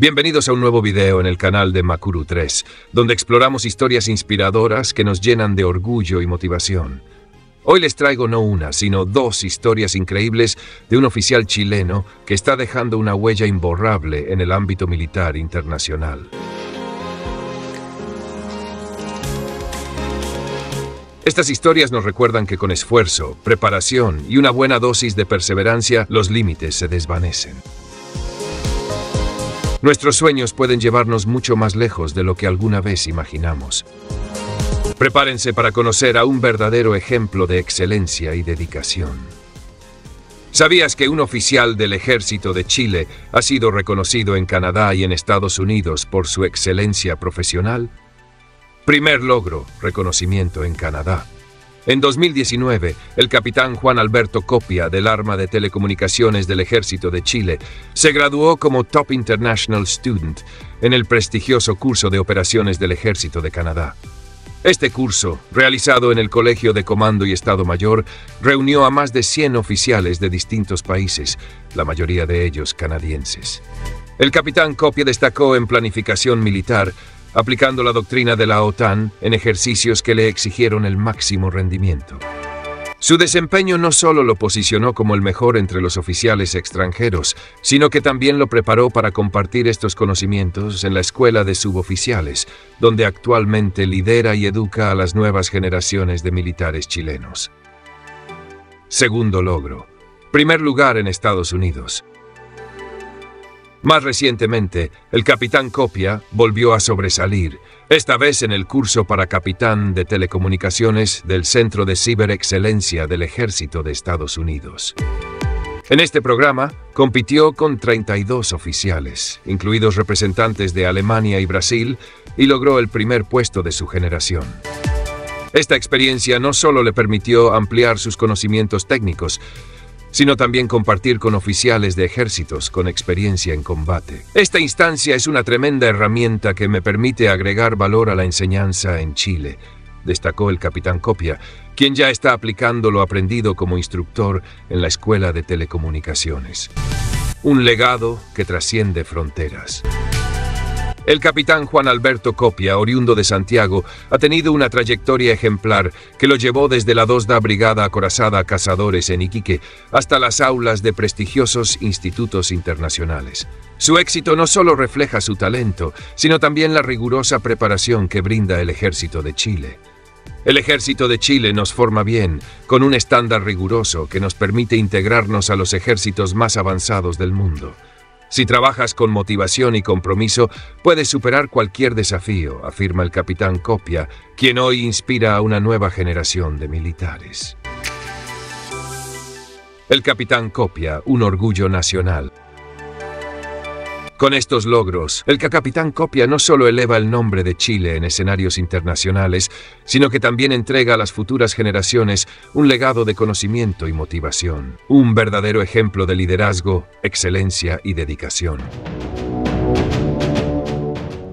Bienvenidos a un nuevo video en el canal de Makuru 3, donde exploramos historias inspiradoras que nos llenan de orgullo y motivación. Hoy les traigo no una, sino dos historias increíbles de un oficial chileno que está dejando una huella imborrable en el ámbito militar internacional. Estas historias nos recuerdan que con esfuerzo, preparación y una buena dosis de perseverancia, los límites se desvanecen. Nuestros sueños pueden llevarnos mucho más lejos de lo que alguna vez imaginamos. Prepárense para conocer a un verdadero ejemplo de excelencia y dedicación. ¿Sabías que un oficial del ejército de Chile ha sido reconocido en Canadá y en Estados Unidos por su excelencia profesional? Primer logro, reconocimiento en Canadá. En 2019, el capitán Juan Alberto Copia del Arma de Telecomunicaciones del Ejército de Chile se graduó como Top International Student en el prestigioso curso de operaciones del Ejército de Canadá. Este curso, realizado en el Colegio de Comando y Estado Mayor, reunió a más de 100 oficiales de distintos países, la mayoría de ellos canadienses. El capitán Copia destacó en planificación militar, aplicando la doctrina de la OTAN en ejercicios que le exigieron el máximo rendimiento. Su desempeño no solo lo posicionó como el mejor entre los oficiales extranjeros, sino que también lo preparó para compartir estos conocimientos en la Escuela de Suboficiales, donde actualmente lidera y educa a las nuevas generaciones de militares chilenos. Segundo logro. Primer lugar en Estados Unidos. Más recientemente, el capitán Copia volvió a sobresalir, esta vez en el curso para capitán de telecomunicaciones del Centro de Ciberexcelencia del Ejército de Estados Unidos. En este programa, compitió con 32 oficiales, incluidos representantes de Alemania y Brasil, y logró el primer puesto de su generación. Esta experiencia no solo le permitió ampliar sus conocimientos técnicos, sino también compartir con oficiales de ejércitos con experiencia en combate. Esta instancia es una tremenda herramienta que me permite agregar valor a la enseñanza en Chile, destacó el capitán Copia, quien ya está aplicando lo aprendido como instructor en la Escuela de Telecomunicaciones. Un legado que trasciende fronteras. El capitán Juan Alberto Copia, oriundo de Santiago, ha tenido una trayectoria ejemplar que lo llevó desde la 2 Brigada Acorazada Cazadores en Iquique hasta las aulas de prestigiosos institutos internacionales. Su éxito no solo refleja su talento, sino también la rigurosa preparación que brinda el Ejército de Chile. El Ejército de Chile nos forma bien, con un estándar riguroso que nos permite integrarnos a los ejércitos más avanzados del mundo. Si trabajas con motivación y compromiso, puedes superar cualquier desafío, afirma el capitán Copia, quien hoy inspira a una nueva generación de militares. El capitán Copia, un orgullo nacional. Con estos logros, el capitán Copia no solo eleva el nombre de Chile en escenarios internacionales, sino que también entrega a las futuras generaciones un legado de conocimiento y motivación, un verdadero ejemplo de liderazgo, excelencia y dedicación.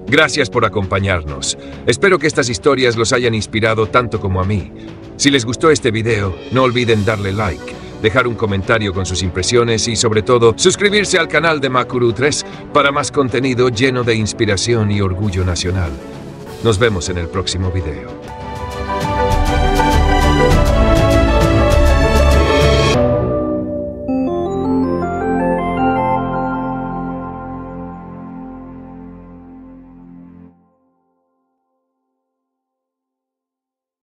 Gracias por acompañarnos. Espero que estas historias los hayan inspirado tanto como a mí. Si les gustó este video, no olviden darle like dejar un comentario con sus impresiones y sobre todo suscribirse al canal de Makuru 3 para más contenido lleno de inspiración y orgullo nacional. Nos vemos en el próximo video.